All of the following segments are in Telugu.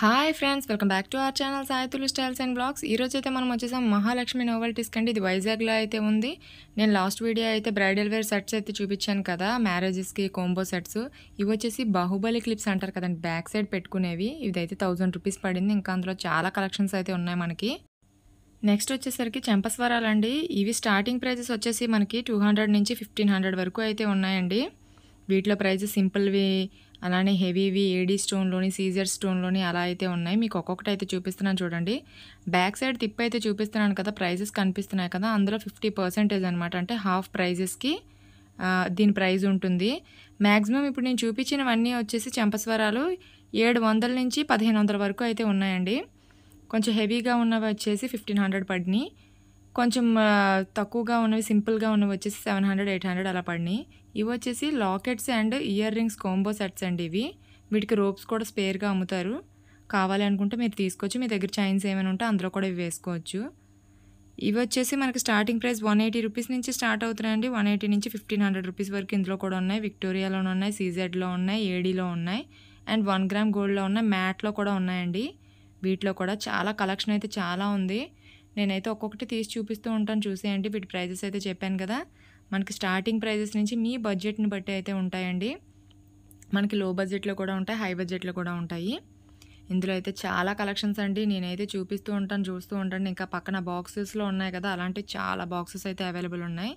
Hi friends welcome back to our channel సాయితులు styles and blogs ఈరోజు అయితే మనం వచ్చేసాం మహాలక్ష్మి నోవల్టీస్ కండి ఇది వైజాగ్లో అయితే ఉంది. నేను లాస్ట్ వీడియో అయితే బ్రైడల్ వేర్ సెట్స్ అయితే చూపించాను కదా మ్యారేజెస్కి కోంబో సెట్స్ ఇవి వచ్చేసి బాహుబలి క్లిప్స్ అంటారు కదండి బ్యాక్ సైడ్ పెట్టుకునేవి. ఇదైతే థౌజండ్ రూపీస్ పడింది ఇంకా అందులో చాలా కలెక్షన్స్ అయితే ఉన్నాయి మనకి. నెక్స్ట్ వచ్చేసరికి చెంపస్వరాలండి ఇవి స్టార్టింగ్ ప్రైజెస్ వచ్చేసి మనకి టూ హండ్రెడ్ నుంచి ఫిఫ్టీన్ హండ్రెడ్ వరకు అయితే ఉన్నాయండి. వీటిలో ప్రైజెస్ సింపుల్వి అలానే హెవీవి ఏడీ స్టోన్లోని సీజర్ స్టోన్లోని అలా అయితే ఉన్నాయి. మీకు ఒక్కొక్కటి అయితే చూపిస్తున్నాను చూడండి. బ్యాక్ సైడ్ తిప్పి అయితే చూపిస్తున్నాను కదా ప్రైజెస్ కనిపిస్తున్నాయి కదా అందులో ఫిఫ్టీ పర్సెంటేజ్ అనమాట అంటే హాఫ్ ప్రైజెస్కి దీని ప్రైజ్ ఉంటుంది. మ్యాక్సిమం ఇప్పుడు నేను చూపించినవన్నీ వచ్చేసి చెంపస్వరాలు ఏడు వందల నుంచి పదిహేను వందల వరకు అయితే ఉన్నాయండి. కొంచెం హెవీగా ఉన్నవి వచ్చేసి ఫిఫ్టీన్ హండ్రెడ్ పడినాయి. కొంచెం తక్కువగా ఉన్నవి సింపుల్గా ఉన్నవి వచ్చేసి సెవెన్ హండ్రెడ్ ఎయిట్ హండ్రెడ్ అలా పడినాయి. ఇవి వచ్చేసి lockets and ear rings combo sets అండి ఇవి. వీటికి రోప్స్ కూడా స్పేర్గా అమ్ముతారు. కావాలి అనుకుంటే మీరు తీసుకోవచ్చు. మీ దగ్గర చైన్స్ ఏమైనా ఉంటే అందులో కూడా ఇవి వేసుకోవచ్చు. ఇవి వచ్చేసి మనకి starting price one eighty rupees నుంచి స్టార్ట్ అవుతున్నాయండి. వన్ ఎయిటీ నుంచి ఫిఫ్టీన్ హండ్రెడ్ రూపీస్ వరకు ఇందులో కూడా ఉన్నాయి. విక్టోరియాలో ఉన్నాయి సీజెడ్లో ఉన్నాయి ఏడీలో ఉన్నాయి. అండ్ వన్ గ్రామ్ గోల్డ్లో ఉన్నాయి మ్యాట్లో కూడా ఉన్నాయండి. వీటిలో కూడా చాలా కలెక్షన్ అయితే చాలా ఉంది. నేనైతే ఒక్కొక్కటి తీసి చూపిస్తూ ఉంటాను. చూసేయండి. వీటి ప్రైజెస్ అయితే చెప్పాను కదా. మనకి స్టార్టింగ్ ప్రైజెస్ నుంచి మీ బడ్జెట్ని బట్టి అయితే ఉంటాయండి. మనకి లో బడ్జెట్లో కూడా ఉంటాయి హై బడ్జెట్లో కూడా ఉంటాయి. ఇందులో అయితే చాలా కలెక్షన్స్ అండి. నేనైతే చూపిస్తూ ఉంటాను చూస్తూ ఉంటాను. ఇంకా పక్కన బాక్సెస్లో ఉన్నాయి కదా అలాంటి చాలా బాక్సెస్ అయితే అవైలబుల్ ఉన్నాయి.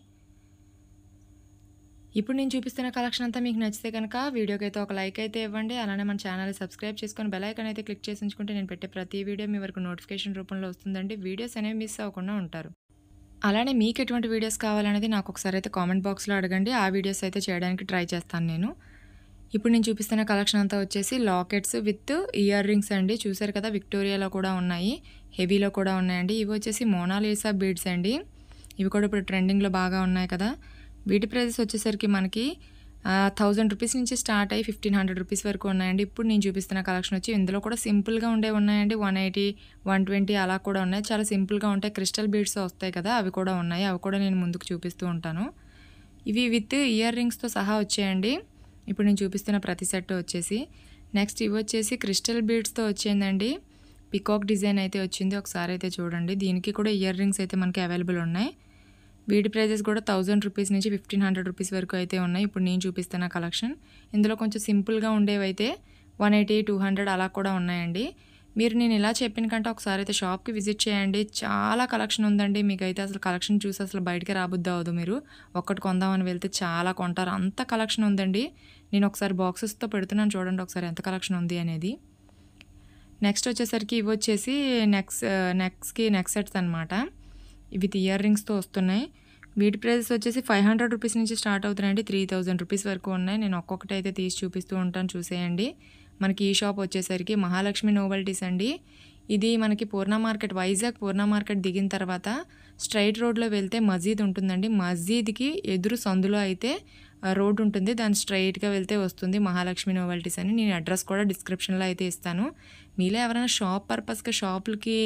ఇప్పుడు నేను చూపిస్తున్న కలెక్షన్ అంతా మీకు నచ్చితే కనుక వీడియోకి అయితే ఒక లైక్ అయితే ఇవ్వండి. అలానే మన ఛానల్ సబ్స్క్రైబ్ చేసుకొని బెలైకన్ అయితే క్లిక్ చేసి ఉంచుకుంటే నేను పెట్టే ప్రతి వీడియో మీ వరకు నోటిఫికేషన్ రూపంలో వస్తుందండి. వీడియోస్ అనేవి మిస్ అవ్వకుండా ఉంటారు. అలానే మీకు ఎటువంటి వీడియోస్ కావాలనేది నాకు ఒకసారి అయితే కామెంట్ బాక్స్లో అడగండి. ఆ వీడియోస్ అయితే చేయడానికి ట్రై చేస్తాను నేను. ఇప్పుడు నేను చూపిస్తున్న కలెక్షన్ అంతా వచ్చేసి లాకెట్స్ విత్ ఇయర్ రింగ్స్ అండి. చూసారు కదా విక్టోరియాలో కూడా ఉన్నాయి. హెవీలో కూడా ఉన్నాయండి. ఇవి వచ్చేసి మోనాలీసా బీడ్స్ అండి. ఇవి కూడా ఇప్పుడు ట్రెండింగ్లో బాగా ఉన్నాయి కదా. వీటి ప్రైజెస్ వచ్చేసరికి మనకి థౌజండ్ రూపీస్ నుంచి స్టార్ట్ అయ్యి ఫిఫ్టీన్ హండ్రెడ్ రూపీస్ వరకు ఉన్నాయండి. ఇప్పుడు నేను చూపిస్తున్న కలెక్షన్ వచ్చి ఇందులో కూడా సింపుల్గా ఉండే ఉన్నాయండి. వన్ ఎయిటీ వన్ ట్వంటీ అలా కూడా ఉన్నాయి. చాలా సింపుల్గా ఉంటాయి. క్రిస్టల్ బీడ్స్ వస్తాయి కదా అవి కూడా ఉన్నాయి. అవి కూడా నేను ముందుకు చూపిస్తూ ఉంటాను. ఇవి విత్ ఇయర్ రింగ్స్తో సహా వచ్చాయండి. ఇప్పుడు నేను చూపిస్తున్న ప్రతి సెట్ వచ్చేసి. నెక్స్ట్ ఇవి వచ్చేసి క్రిస్టల్ బీడ్స్తో వచ్చిందండి పికాక్ డిజైన్ అయితే వచ్చింది. ఒకసారి అయితే చూడండి. దీనికి కూడా ఇయర్ రింగ్స్ అయితే మనకి అవైలబుల్ ఉన్నాయి. వీడి ప్రైజెస్ కూడా థౌజండ్ రూపీస్ నుంచి ఫిఫ్టీన్ హండ్రెడ్ రూపీస్ వరకు అయితే ఉన్నాయి. ఇప్పుడు నేను చూపిస్తున్న కలెక్షన్. ఇందులో కొంచెం సింపుల్గా ఉండేవి అయితే వన్ ఎయిటీ టూ హండ్రెడ్ అలా కూడా ఉన్నాయండి. మీరు నేను ఇలా చెప్పిన కంటే ఒకసారి అయితే షాప్కి విజిట్ చేయండి. చాలా కలెక్షన్ ఉందండి. మీకు అయితే అసలు కలెక్షన్ చూసి అసలు బయటికి రాబుద్ది అవ్వదు మీరు. ఒక్కటి కొందామని వెళ్తే చాలా కొంటారు. అంత కలెక్షన్ ఉందండి. నేను ఒకసారి బాక్సెస్తో పెడుతున్నాను చూడండి ఒకసారి ఎంత కలెక్షన్ ఉంది అనేది. నెక్స్ట్ వచ్చేసరికి ఇవి వచ్చేసి నెక్స్ నెక్స్కి నెక్ సెట్స్ అనమాట విత్ ఇయర్ రింగ్స్తో వస్తున్నాయి. వీటి ప్రైజెస్ వచ్చేసి ఫైవ్ హండ్రెడ్ రూపీస్ నుంచి స్టార్ట్ అవుతున్నాయండి. త్రీ థౌజండ్ రూపీస్ వరకు ఉన్నాయి. నేను ఒక్కొక్కటి అయితే తీసి చూపిస్తూ ఉంటాను చూసేయండి. మనకి ఈ షాప్ వచ్చేసరికి మహాలక్ష్మి నోవెల్టీస్ అండి. ఇది మనకి పూర్ణ మార్కెట్ వైజాగ్ పూర్ణ మార్కెట్ దిగిన తర్వాత స్ట్రైట్ రోడ్లో వెళ్తే మస్జీద్ ఉంటుందండి. మస్జీద్కి ఎదురు సందులో అయితే రోడ్ ఉంటుంది. దాని స్ట్రైట్గా వెళ్తే వస్తుంది మహాలక్ష్మి నోవెల్టీస్ అని. నేను అడ్రస్ కూడా డిస్క్రిప్షన్లో అయితే ఇస్తాను. మీలో ఎవరైనా షాప్ పర్పస్గా షాపులకి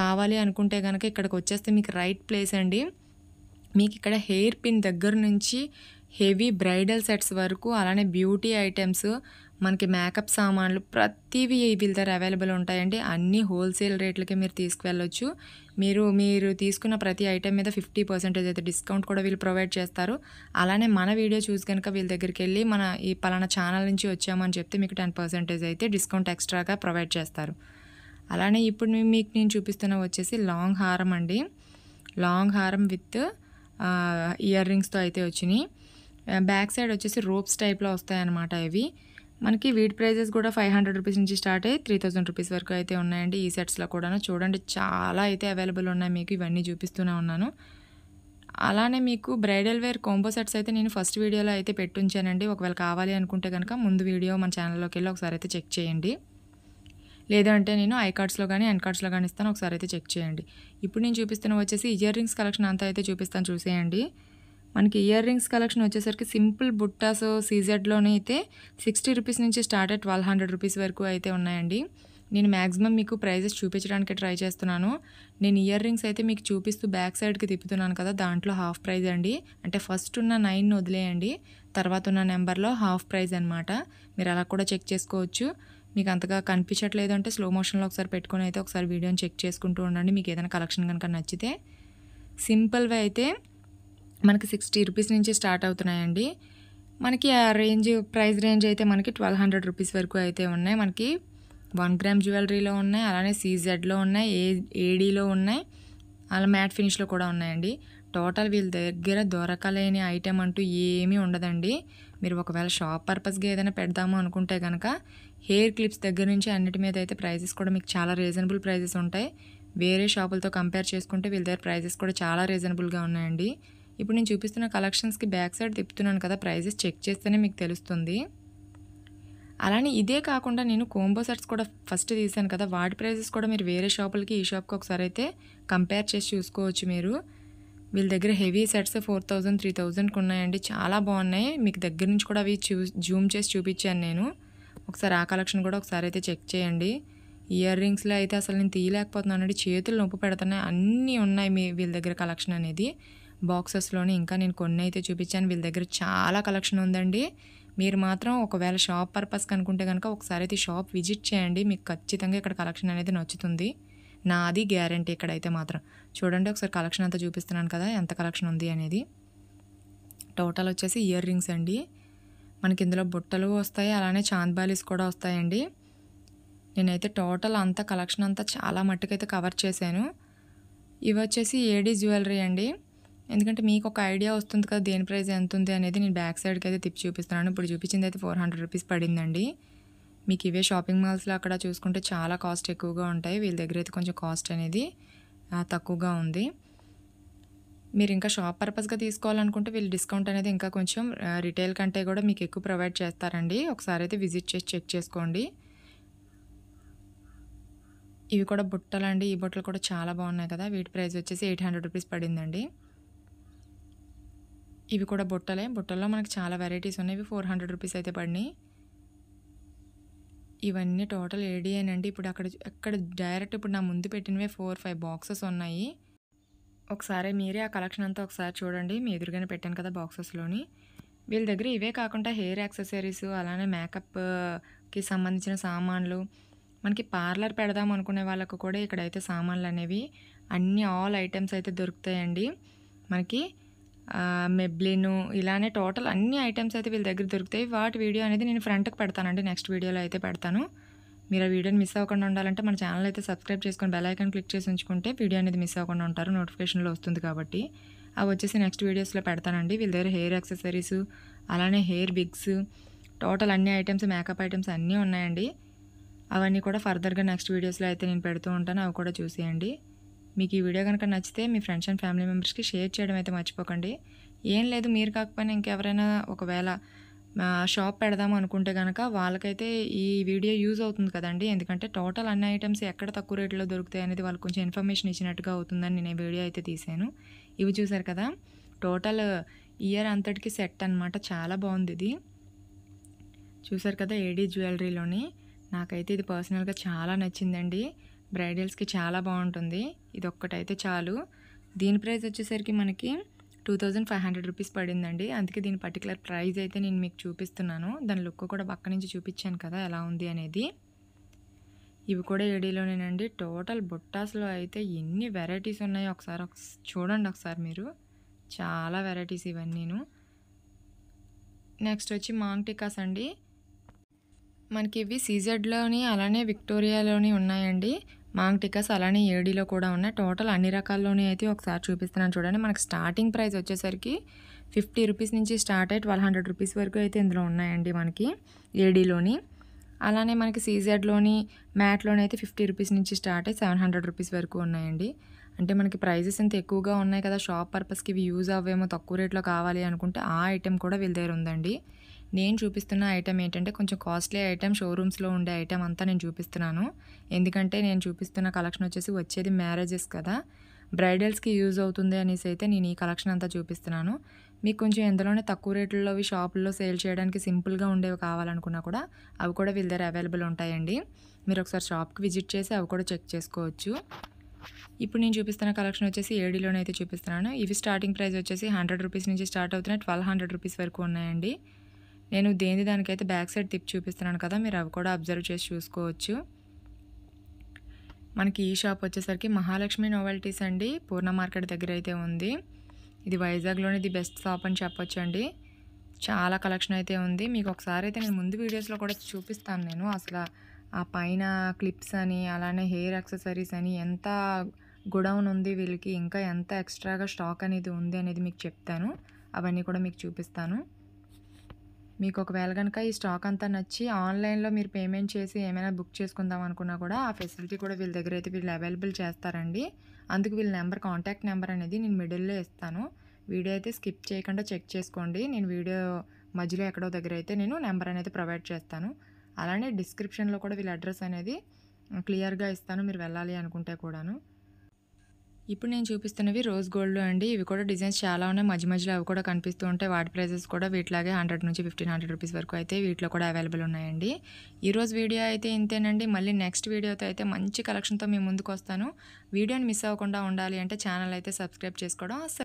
కావాలి అనుకుంటే కనుక ఇక్కడికి వచ్చేస్తే మీకు రైట్ ప్లేస్ అండి. మీకు ఇక్కడ హెయిర్ పిన్ దగ్గర నుంచి హెవీ బ్రైడల్ సెట్స్ వరకు అలానే బ్యూటీ ఐటమ్స్ మనకి మేకప్ సామాన్లు ప్రతివి వీళ్ళ దగ్గర అవైలబుల్ ఉంటాయండి. అన్నీ హోల్సేల్ రేట్లకే మీరు తీసుకువెళ్ళొచ్చు. మీరు మీరు తీసుకున్న ప్రతి ఐటెం మీద ఫిఫ్టీ పర్సెంటేజ్ అయితే డిస్కౌంట్ కూడా వీళ్ళు ప్రొవైడ్ చేస్తారు. అలానే మన వీడియో చూసి కనుక వీళ్ళ దగ్గరికి వెళ్ళి మన ఈ పలానా ఛానల్ నుంచి వచ్చామని చెప్తే మీకు టెన్ పర్సెంటేజ్ అయితే డిస్కౌంట్ ఎక్స్ట్రాగా ప్రొవైడ్ చేస్తారు. అలానే ఇప్పుడు మీకు నేను చూపిస్తున్న వచ్చేసి లాంగ్ హారం అండి. లాంగ్ హారం విత్ ఇయర్ రింగ్స్తో అయితే వచ్చినాయి. బ్యాక్ సైడ్ వచ్చేసి రోప్స్ టైప్లో వస్తాయన్నమాట ఇవి. మనకి వీటి ప్రైజెస్ కూడా ఫైవ్ హండ్రెడ్ రూపీస్ నుంచి స్టార్ట్ అయ్యి త్రీ థౌసండ్ రూపీస్ వరకు అయితే ఉన్నాయండి ఈ సెట్స్లో కూడా చూడండి చాలా అయితే అవైలబుల్ ఉన్నాయి మీకు ఇవన్నీ చూపిస్తూనే ఉన్నాను. అలానే మీకు బ్రైడల్ వేర్ కాంబో సెట్స్ అయితే నేను ఫస్ట్ వీడియోలో అయితే పెట్టుంచానండి. ఒకవేళ కావాలి అనుకుంటే కనుక ముందు వీడియో మన ఛానల్లోకి వెళ్ళి ఒకసారి అయితే చెక్ చేయండి. లేదంటే నేను ఐ కార్డ్స్లో కానీ ఎన్ కార్డ్స్లో కానీ ఇస్తాను. ఒకసారి అయితే చెక్ చేయండి. ఇప్పుడు నేను చూపిస్తున్న వచ్చేసి ఇయర్ రింగ్స్ కలెక్షన్ అంతా అయితే చూపిస్తాను చూసేయండి. మనకి ఇయర్ రింగ్స్ కలెక్షన్ వచ్చేసరికి సింపుల్ బుట్టాస్ సీజెడ్లోనే అయితే సిక్స్టీ రూపీస్ నుంచి స్టార్ట్ అయ్యి ట్వెల్వ్ హండ్రెడ్ రూపీస్ వరకు అయితే ఉన్నాయండి. నేను మ్యాక్సిమం మీకు ప్రైజెస్ చూపించడానికి ట్రై చేస్తున్నాను. నేను ఇయర్ రింగ్స్ అయితే మీకు చూపిస్తూ బ్యాక్ సైడ్కి తిప్పుతున్నాను కదా దాంట్లో హాఫ్ ప్రైజ్ అండి. అంటే ఫస్ట్ ఉన్న నైన్ వదిలేయండి. తర్వాత ఉన్న నెంబర్లో హాఫ్ ప్రైజ్ అనమాట మీరు అలా కూడా చెక్ చేసుకోవచ్చు. మీకు అంతగా కనిపించట్లేదు అంటే స్లో మోషన్లో ఒకసారి పెట్టుకొని అయితే ఒకసారి వీడియోని చెక్ చేసుకుంటూ ఉండండి. మీకు ఏదైనా కలెక్షన్ కనుక నచ్చితే. సింపుల్వి అయితే మనకి సిక్స్టీ రూపీస్ నుంచి స్టార్ట్ అవుతున్నాయండి. మనకి ఆ రేంజ్ ప్రైస్ రేంజ్ అయితే మనకి ట్వెల్వ్ హండ్రెడ్ రూపీస్ వరకు అయితే ఉన్నాయి. మనకి వన్ గ్రామ్ జ్యువెలరీలో ఉన్నాయి అలానే సీజెడ్లో ఉన్నాయి ఏ ఏడీలో ఉన్నాయి అలా మ్యాట్ ఫినిష్లో కూడా ఉన్నాయండి. టోటల్ వీళ్ళ దగ్గర దొరకలేని ఐటెం అంటూ ఏమీ ఉండదండి. మీరు ఒకవేళ షాప్ పర్పస్గా ఏదైనా పెడదాము అనుకుంటే కనుక హెయిర్ క్లిప్స్ దగ్గర నుంచి అన్నిటి మీద అయితే ప్రైజెస్ కూడా మీకు చాలా రీజనబుల్ ప్రైజెస్ ఉంటాయి. వేరే షాపులతో కంపేర్ చేసుకుంటే వీళ్ళ దగ్గర ప్రైజెస్ కూడా చాలా రీజనబుల్గా ఉన్నాయండి. ఇప్పుడు నేను చూపిస్తున్న కలెక్షన్స్కి బ్యాక్ సైడ్ తిప్పుతున్నాను కదా ప్రైజెస్ చెక్ చేస్తేనే మీకు తెలుస్తుంది. అలానే ఇదే కాకుండా నేను కోంబో సెట్స్ కూడా ఫస్ట్ తీసాను కదా వాటి ప్రైజెస్ కూడా మీరు వేరే షాపులకి ఈ షాప్కి ఒకసారి అయితే కంపేర్ చేసి చూసుకోవచ్చు మీరు. వీళ్ళ దగ్గర heavy sets four thousand three థౌజండ్కి ఉన్నాయండి చాలా బాగున్నాయి. మీకు దగ్గర నుంచి కూడా అవి చూ జూమ్ చేసి చూపించాను నేను. ఒకసారి ఆ కలెక్షన్ కూడా ఒకసారి అయితే చెక్ చేయండి. ఇయర్ రింగ్స్లో అయితే అసలు నేను తీయలేకపోతున్నానండి చేతులు నొప్పి పెడుతున్నాయి. అన్నీ ఉన్నాయి మీ వీళ్ళ దగ్గర కలెక్షన్ అనేది. బాక్సెస్లోని ఇంకా నేను కొన్ని అయితే చూపించాను. వీళ్ళ దగ్గర చాలా కలెక్షన్ ఉందండి. మీరు మాత్రం ఒకవేళ షాప్ పర్పస్ కనుకుంటే కనుక ఒకసారి అయితే షాప్ విజిట్ చేయండి. మీకు ఖచ్చితంగా ఇక్కడ కలెక్షన్ అనేది నచ్చుతుంది. నాది గ్యారంటీ ఇక్కడైతే మాత్రం. చూడండి ఒకసారి కలెక్షన్ అంతా చూపిస్తున్నాను కదా ఎంత కలెక్షన్ ఉంది అనేది. టోటల్ వచ్చేసి ఇయర్ రింగ్స్ అండి. మనకి ఇందులో బుట్టలు వస్తాయి అలానే చాంద్బాలీస్ కూడా వస్తాయండి. నేనైతే టోటల్ అంతా కలెక్షన్ అంతా చాలా మట్టుకైతే కవర్ చేశాను. ఇవి వచ్చేసి ఏడీ జ్యువెలరీ అండి. ఎందుకంటే మీకు ఒక ఐడియా వస్తుంది కదా దేని ప్రైస్ ఎంత ఉంది అనేది నేను బ్యాక్ సైడ్కి అయితే తిప్పి చూపిస్తున్నాను. ఇప్పుడు చూపించింది అయితే ఫోర్ హండ్రెడ్ రూపీస్ పడిందండి. మీకు ఇవే షాపింగ్ మాల్స్లో అక్కడ చూసుకుంటే చాలా కాస్ట్ ఎక్కువగా ఉంటాయి. వీళ్ళ దగ్గర అయితే కొంచెం కాస్ట్ అనేది తక్కువగా ఉంది. మీరు ఇంకా షాప్ పర్పస్గా తీసుకోవాలనుకుంటే వీళ్ళు డిస్కౌంట్ అనేది ఇంకా కొంచెం రిటైల్ కంటే కూడా మీకు ఎక్కువ ప్రొవైడ్ చేస్తారండి. ఒకసారి అయితే విజిట్ చేసి చెక్ చేసుకోండి. ఇవి కూడా బుట్టలు అండి ఈ బుట్టలు కూడా చాలా బాగున్నాయి కదా. వీటి ప్రైస్ వచ్చేసి ఎయిట్ హండ్రెడ్ రూపీస్ పడిందండి. ఇవి కూడా బుట్టలే. బుట్టల్లో మనకి చాలా వెరైటీస్ ఉన్నాయి. ఇవి ఫోర్ హండ్రెడ్ రూపీస్ అయితే పడినాయి. ఇవన్నీ టోటల్ ఏడియేనండి ఇప్పుడు అక్కడ అక్కడ డైరెక్ట్ ఇప్పుడు నా ముందు పెట్టినవే ఫోర్ ఫైవ్ బాక్సెస్ ఉన్నాయి. ఒకసారి మీరే ఆ కలెక్షన్ అంతా ఒకసారి చూడండి. మీ ఎదురుగానే పెట్టాను కదా బాక్సెస్లోని. వీళ్ళ దగ్గర ఇవే కాకుండా హెయిర్ యాక్సెసరీస్ అలానే మేకప్కి సంబంధించిన సామాన్లు. మనకి పార్లర్ పెడదాం అనుకునే వాళ్ళకు కూడా ఇక్కడైతే సామాన్లు అనేవి అన్ని ఆల్ ఐటమ్స్ అయితే దొరుకుతాయండి. మనకి మెబ్లిను ఇలానే టోటల్ అన్ని ఐటమ్స్ అయితే వీళ్ళ దగ్గర దొరుకుతాయి. వాటి వీడియో అనేది నేను ఫ్రంట్కి పెడతానండి. నెక్స్ట్ వీడియోలో అయితే పెడతాను. మీరు ఆ వీడియోని మిస్ అవ్వకుండా ఉండాలంటే మన ఛానల్ అయితే సబ్స్క్రైబ్ చేసుకొని బెల్ ఐకాన్ క్లిక్ చేసి ఉంచుకుంటే వీడియో అనేది మిస్ అవ్వకుండా ఉంటారు నోటిఫికేషన్లో వస్తుంది కాబట్టి. అవి వచ్చేసి నెక్స్ట్ వీడియోస్లో పెడతానండి. వీళ్ళ దగ్గర హెయిర్ యాక్సెసరీస్ అలానే హెయిర్ బిగ్స్ టోటల్ అన్ని ఐటమ్స్ మేకప్ ఐటమ్స్ అన్నీ ఉన్నాయండి. అవన్నీ కూడా ఫర్దర్గా నెక్స్ట్ వీడియోస్లో అయితే నేను పెడుతూ ఉంటాను. అవి కూడా చూసేయండి. మీకు ఈ వీడియో కనుక నచ్చితే మీ ఫ్రెండ్స్ అండ్ ఫ్యామిలీ మెంబర్స్కి షేర్ చేయడం అయితే మర్చిపోకండి. ఏం లేదు మీరు కాకపోయినా ఇంకెవరైనా ఒకవేళ షాప్ పెడదాం అనుకుంటే కనుక వాళ్ళకైతే ఈ వీడియో యూజ్ అవుతుంది కదండి. ఎందుకంటే టోటల్ అన్ని ఐటమ్స్ ఎక్కడ తక్కువ రేట్లో దొరుకుతాయి అనేది వాళ్ళకి కొంచెం ఇన్ఫర్మేషన్ ఇచ్చినట్టుగా అవుతుందని నేను వీడియో అయితే తీశాను. ఇవి చూసారు కదా టోటల్ ఇయర్ అంతటికి సెట్ అన్నమాట. చాలా బాగుంది ఇది. చూసారు కదా ఏడీ జ్యువెలరీలోని. నాకైతే ఇది పర్సనల్గా చాలా నచ్చిందండి. బ్రైడల్స్కి చాలా బాగుంటుంది. ఇది ఒక్కటైతే చాలు. దీని ప్రైస్ వచ్చేసరికి మనకి two thousand five hundred rupees పడిందండి. అందుకే దీని పర్టికులర్ ప్రైస్ అయితే నేను మీకు చూపిస్తున్నాను. దాని లుక్ కూడా పక్క నుంచి చూపించాను కదా ఎలా ఉంది అనేది. ఇవి కూడా ఏడీలోనేనండి. టోటల్ బుట్టాస్లో అయితే ఎన్ని వెరైటీస్ ఉన్నాయో ఒకసారి ఒకస్- చూడండి ఒకసారి మీరు. చాలా వెరైటీస్ ఇవన్నీను. నెక్స్ట్ వచ్చి మాంగ్ టికాస్ అండి. మనకి ఇవి సీజెడ్లోని అలానే విక్టోరియాలోని ఉన్నాయండి. మాంగ్టికాస్ అలానే ఏడీలో కూడా ఉన్నాయి. టోటల్ అన్ని రకాల్లోనే అయితే ఒకసారి చూపిస్తున్నాను చూడండి. మనకి స్టార్టింగ్ ప్రైస్ వచ్చేసరికి ఫిఫ్టీ రూపీస్ నుంచి స్టార్ట్ అయ్యి ట్వెల్వ్ హండ్రెడ్ రూపీస్ వరకు అయితే ఇందులో ఉన్నాయండి మనకి ఏడీలోని. అలానే మనకి సీజెడ్లోని మ్యాట్లోని అయితే ఫిఫ్టీ రూపీస్ నుంచి స్టార్ట్ అయ్యి సెవెన్ హండ్రెడ్ రూపీస్ వరకు ఉన్నాయండి. అంటే మనకి ప్రైజెస్ ఇంత ఎక్కువగా ఉన్నాయి కదా షాప్ పర్పస్కి ఇవి యూజ్ అవ్వేమో తక్కువ రేట్లో కావాలి అనుకుంటే ఆ ఐటెం కూడా వీళ్ళ దగ్గర ఉందండి. నేను చూపిస్తున్న ఐటెం ఏంటంటే కొంచెం కాస్ట్లీ ఐటెం షోరూమ్స్లో ఉండే ఐటెం అంతా నేను చూపిస్తున్నాను. ఎందుకంటే నేను చూపిస్తున్న కలెక్షన్ వచ్చేసి వచ్చేది మ్యారేజెస్ కదా. బ్రైడల్స్కి యూజ్ అవుతుంది అనేసి అయితే నేను ఈ కలెక్షన్ అంతా చూపిస్తున్నాను. మీకు కొంచెం ఎందులోనే తక్కువ రేట్లలో అవి షాపుల్లో సేల్ చేయడానికి సింపుల్గా ఉండేవి కావాలనుకున్నా కూడా అవి కూడా వీళ్ళ దగ్గర అవైలబుల్ ఉంటాయండి. మీరు ఒకసారి షాప్కి విజిట్ చేసి అవి కూడా చెక్ చేసుకోవచ్చు. ఇప్పుడు నేను చూపిస్తున్న కలెక్షన్ వచ్చేసి ఏడీలోనే అయితే చూపిస్తున్నాను. ఇవి స్టార్టింగ్ ప్రైస్ వచ్చేసి హండ్రెడ్ రూపీస్ నుంచి స్టార్ట్ అవుతున్నాయి. ట్వెల్వ్ హండ్రెడ్ రూపీస్ వరకు ఉన్నాయండి. నేను దేని దానికైతే బ్యాక్ సైడ్ తిప్పి చూపిస్తున్నాను కదా మీరు అవి కూడా అబ్జర్వ్ చేసి చూసుకోవచ్చు. మనకి ఈ షాప్ వచ్చేసరికి మహాలక్ష్మి నోవెల్టీస్ అండి పూర్ణ మార్కెట్ దగ్గర అయితే ఉంది. ఇది వైజాగ్లోనే ది బెస్ట్ షాప్ అని చెప్పొచ్చు అండి చాలా కలెక్షన్ అయితే ఉంది. మీకు ఒకసారి అయితే నేను ముందు వీడియోస్లో కూడా చూపిస్తాను నేను. అసలు ఆ పైన క్లిప్స్ అని అలానే హెయిర్ యాక్సెసరీస్ అని ఎంత గుడౌన్ ఉంది వీళ్ళకి ఇంకా ఎంత ఎక్స్ట్రాగా స్టాక్ అనేది ఉంది అనేది మీకు చెప్తాను. అవన్నీ కూడా మీకు చూపిస్తాను. మీకు ఒకవేళ కనుక ఈ స్టాక్ అంతా నచ్చి ఆన్లైన్లో మీరు పేమెంట్ చేసి ఏమైనా బుక్ చేసుకుందాం అనుకున్నా కూడా ఆ ఫెసిలిటీ కూడా వీళ్ళ దగ్గర అయితే వీళ్ళు అవైలబుల్ చేస్తారండి. అందుకు వీళ్ళ నెంబర్ కాంటాక్ట్ నెంబర్ అనేది నేను మిడిల్లో ఇస్తాను. వీడియో అయితే స్కిప్ చేయకుండా చెక్ చేసుకోండి. నేను వీడియో మధ్యలో ఎక్కడో దగ్గర అయితే నేను నెంబర్ అనేది ప్రొవైడ్ చేస్తాను. అలానే డిస్క్రిప్షన్లో కూడా వీళ్ళ అడ్రస్ అనేది క్లియర్గా ఇస్తాను. మీరు వెళ్ళాలి అనుకుంటే కూడాను. ఇప్పుడు నేను చూపిస్తున్నవి రోజ్ గోల్డ్ అండి. ఇవి కూడా డిజైన్స్ చాలా ఉన్నాయి. మధ్య మధ్యలో అవి కూడా కనిపిస్తూ ఉంటాయి. వాటి ప్రైజెస్ కూడా వీటిలాగే హండ్రెడ్ నుంచి ఫిఫ్టీన్ హండ్రెడ్ రూపీస్ వరకు అయితే వీటిలో కూడా అవైలబుల్ ఉన్నాయండి. ఈ రోజు వీడియో అయితే ఇంతేనండి. మళ్ళీ నెక్స్ట్ వీడియోతో అయితే మంచి కలెక్షన్తో మీ ముందుకు వస్తాను. వీడియోని మిస్ అవ్వకుండా ఉండాలి అంటే ఛానల్ అయితే సబ్స్క్రైబ్ చేసుకోవడం